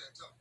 write that